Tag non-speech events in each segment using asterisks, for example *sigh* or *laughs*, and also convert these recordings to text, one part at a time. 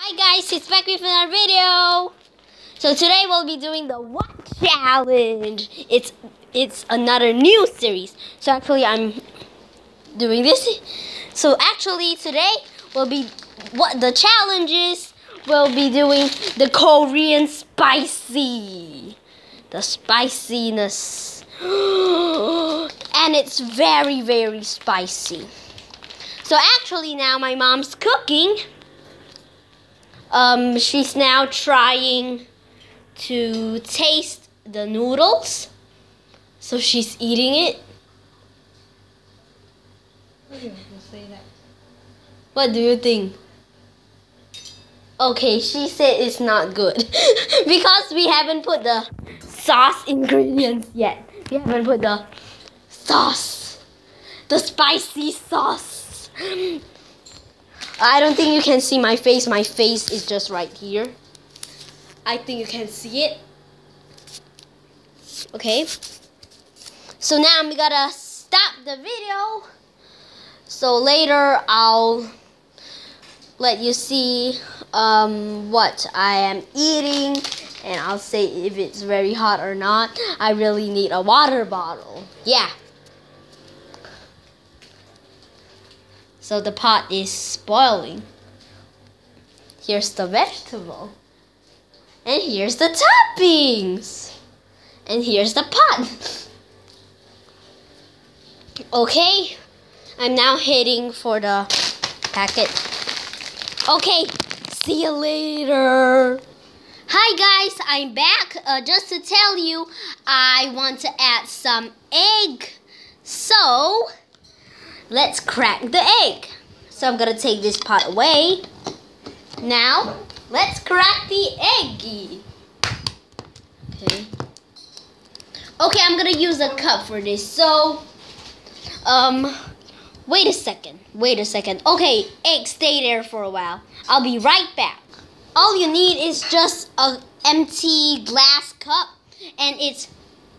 Hi guys, it's back with another video. So today we'll be doing the what challenge. It's it's another new series. So actually I'm doing this. So actually today we'll be what the challenges we'll be doing the Korean spicy. The spiciness. *gasps* and it's very very spicy. So actually now my mom's cooking um, she's now trying to taste the noodles. So she's eating it. What do you think? Okay, she said it's not good *laughs* because we haven't put the sauce ingredients yet. We haven't put the sauce, the spicy sauce. I don't think you can see my face. My face is just right here. I think you can see it. Okay. So now I'm gonna stop the video. So later I'll let you see um, what I am eating and I'll say if it's very hot or not. I really need a water bottle. Yeah. So the pot is boiling. Here's the vegetable. And here's the toppings. And here's the pot. okay, I'm now heading for the packet. Okay, see you later. Hi guys, I'm back. Uh, just to tell you, I want to add some egg. So, let's crack the egg. So I'm gonna take this pot away. Now, let's crack the eggy. Okay. Okay, I'm gonna use a cup for this. So, um, wait a second. Wait a second. Okay, egg, stay there for a while. I'll be right back. All you need is just a empty glass cup, and it's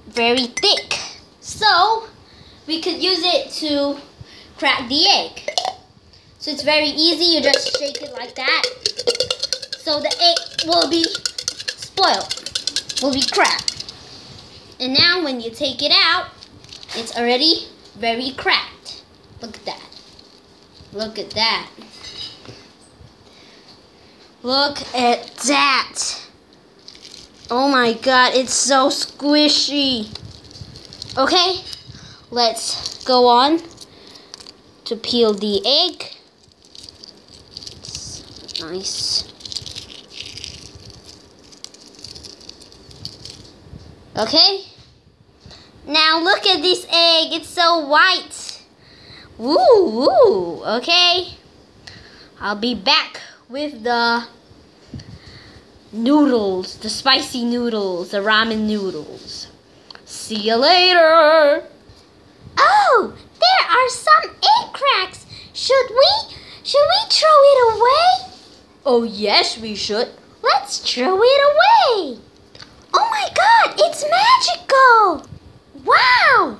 very thick. So, we could use it to crack the egg. So it's very easy, you just shake it like that. So the egg will be spoiled, will be cracked. And now when you take it out, it's already very cracked. Look at that. Look at that. Look at that. Oh my god, it's so squishy. Okay, let's go on to peel the egg. Nice. Okay. Now look at this egg. It's so white. Woo, woo. Okay. I'll be back with the noodles, the spicy noodles, the ramen noodles. See you later. Oh, there are some egg cracks. Should we, should we throw it away? Oh, yes, we should. Let's throw it away. Oh my god, it's magical. Wow,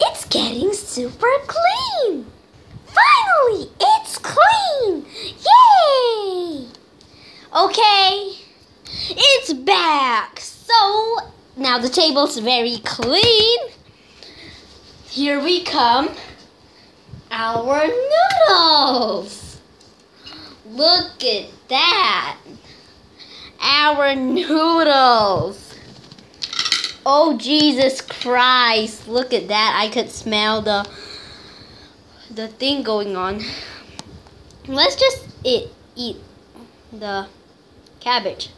it's getting super clean. Finally, it's clean. Yay. Okay, it's back. So, now the table's very clean. Here we come. Our noodles. Look at that. Our noodles. Oh, Jesus Christ. Look at that. I could smell the the thing going on. Let's just eat, eat the cabbage.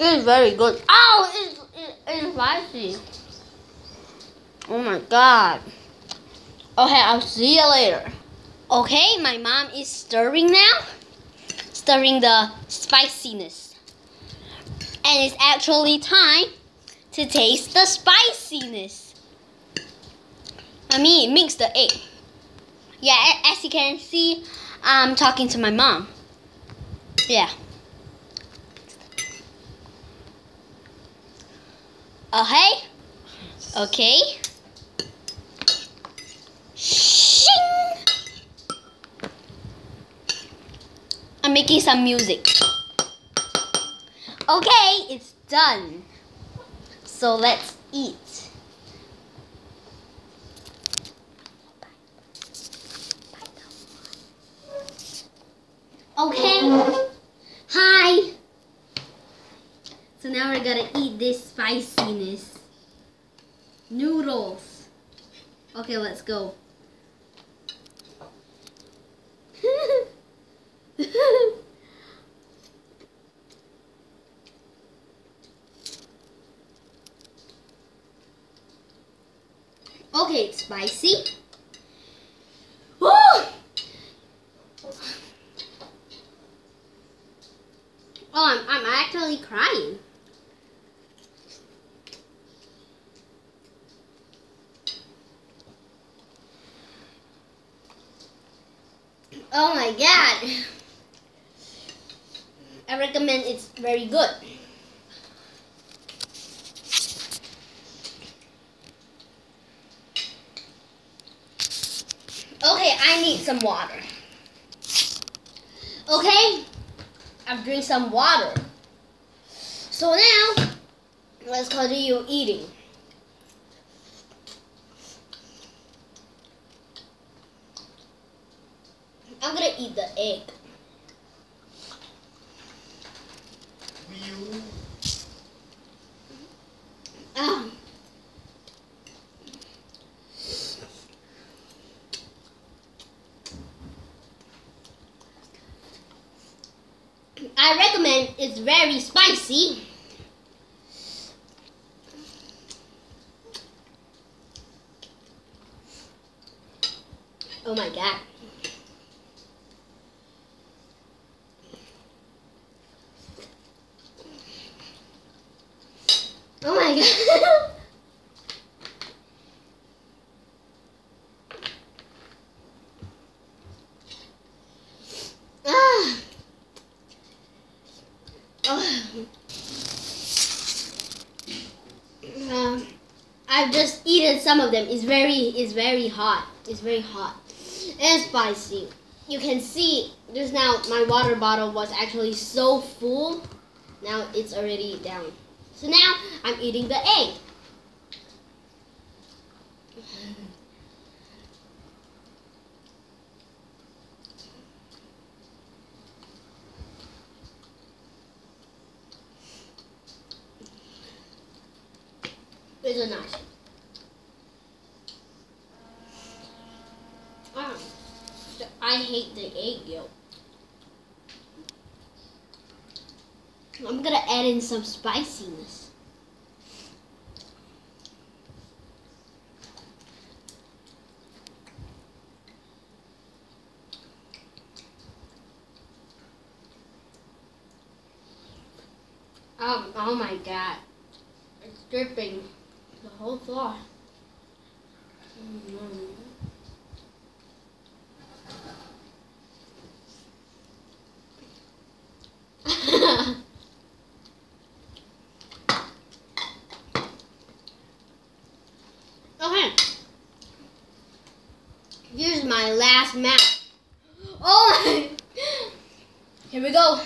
It's very good. Oh, it's, spicy. Oh my god. Okay, I'll see you later. Okay, my mom is stirring now. Stirring the spiciness. And it's actually time to taste the spiciness. I mean, mix the egg. Yeah, as you can see, I'm talking to my mom. Yeah. Okay. Okay. Shing! I'm making some music. Okay, it's done. So let's eat. Okay. Hi. So now we're gonna eat this spiciness. Noodles. Okay, let's go. *laughs* okay, it's spicy. Woo! Oh, I'm, I'm actually crying. Oh my god. I recommend it's very good. Okay, I need some water. Okay, I've drank some water. So now, let's continue eating. I'm gonna eat the egg. Ah. I recommend it's very spicy. Oh my god. Ah. Oh. I've just eaten some of them. It's very, it's very hot. It's very hot and spicy. You can see just now my water bottle was actually so full. Now it's already down. So now I'm eating the egg. It's a nice. Ah, I hate the egg yolk. I'm gonna add in some spiciness. Oh, oh my god. It's dripping the whole floor. Mm. okay. Here's my last map. Oh my. *laughs* Here we go.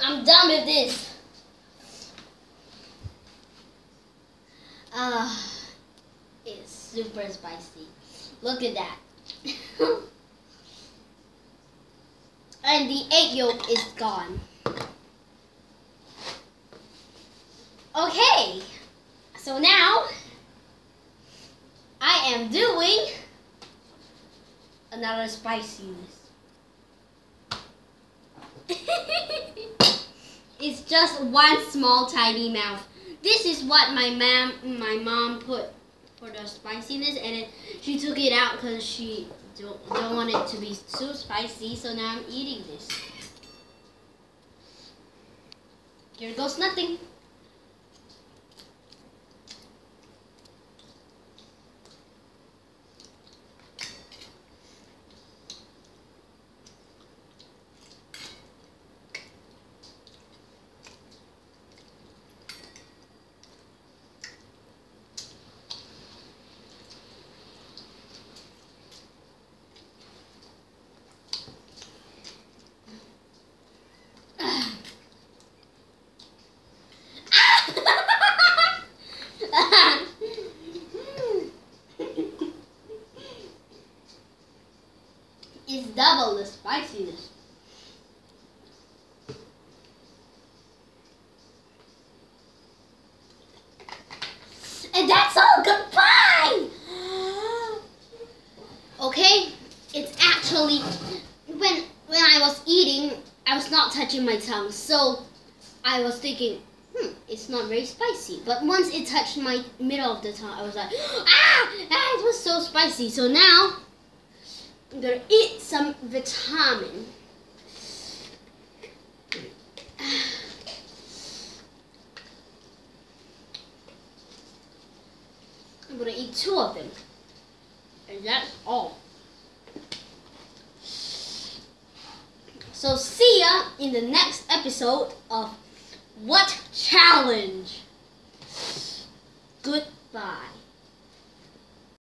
I'm done with this. Ah, it's super spicy. Look at that. *laughs* and the egg yolk is gone. Okay, so now I am doing another spiciness. *laughs* it's just one small tiny mouth. This is what my mom my mom put for the spiciness and it, she took it out because she don't, don't want it to be too spicy so now I'm eating this. Here goes nothing. Spiciness. And that's all. Goodbye. Okay, it's actually when when I was eating, I was not touching my tongue, so I was thinking, hmm, it's not very spicy. But once it touched my middle of the tongue, I was like, *gasps* ah, ah it was so spicy. So now I'm gonna eat some vitamin. I'm gonna eat two of them. And that's all. So see ya in the next episode of What Challenge? Goodbye.